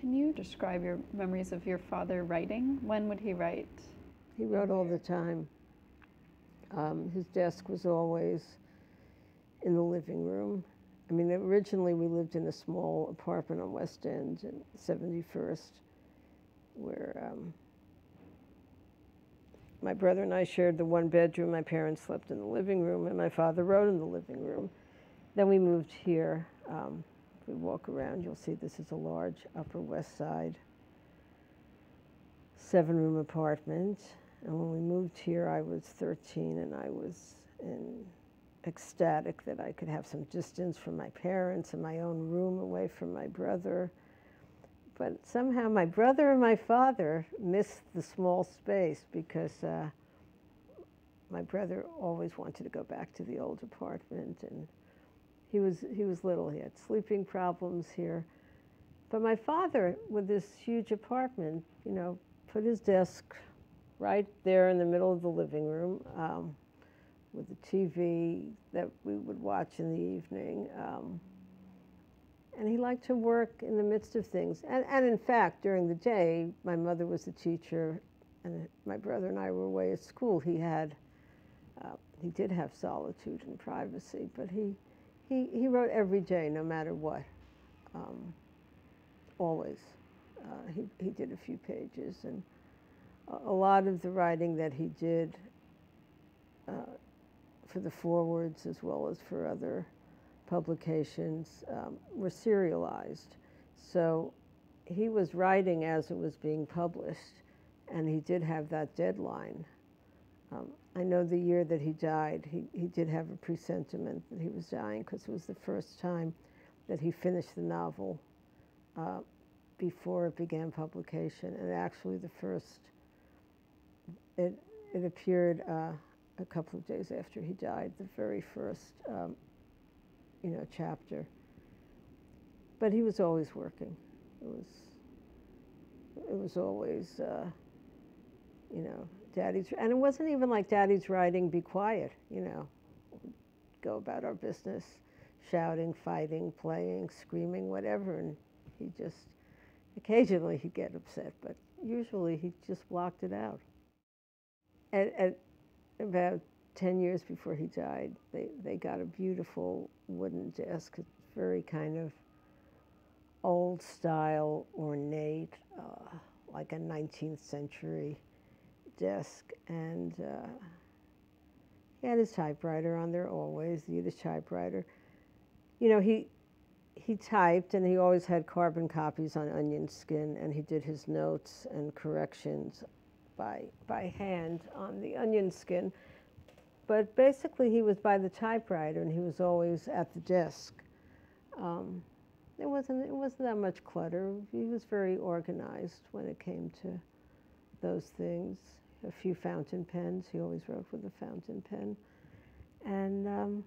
Can you describe your memories of your father writing? When would he write? He wrote all the time. Um, his desk was always in the living room. I mean, originally we lived in a small apartment on West End, 71st, where um, my brother and I shared the one bedroom. My parents slept in the living room, and my father wrote in the living room. Then we moved here. Um, we walk around, you'll see this is a large Upper West Side seven room apartment. And when we moved here, I was 13 and I was in ecstatic that I could have some distance from my parents and my own room away from my brother. But somehow my brother and my father missed the small space because uh, my brother always wanted to go back to the old apartment and he was, he was little. He had sleeping problems here. But my father, with this huge apartment, you know, put his desk right there in the middle of the living room. Um, with the TV that we would watch in the evening. Um, and he liked to work in the midst of things. And, and in fact, during the day, my mother was a teacher, and my brother and I were away at school. He had, uh, he did have solitude and privacy, but he, he, he wrote every day, no matter what, um, always. Uh, he, he did a few pages, and a, a lot of the writing that he did uh, for the Forverts as well as for other publications um, were serialized. So he was writing as it was being published, and he did have that deadline. Um, I know the year that he died, he, he did have a presentiment that he was dying because it was the first time that he finished the novel uh, before it began publication, and actually the first, it, it appeared uh, a couple of days after he died, the very first, um, you know, chapter. But he was always working. It was, it was always, uh, you know, Daddy's, and it wasn't even like Daddy's writing, "Be quiet," you know, go about our business, shouting, fighting, playing, screaming, whatever, and he just, occasionally he'd get upset, but usually he just blocked it out. And, and about 10 years before he died, they, they got a beautiful wooden desk. Very kind of old style, ornate, uh, like a 19th century desk. And uh, he had his typewriter on there always, the Yiddish typewriter. You know, he, he typed and he always had carbon copies on onion skin and he did his notes and corrections by, by hand on the onion skin. But basically, he was by the typewriter and he was always at the desk. Um, it wasn't, it wasn't that much clutter. He was very organized when it came to those things. A few fountain pens. He always wrote with a fountain pen. And um,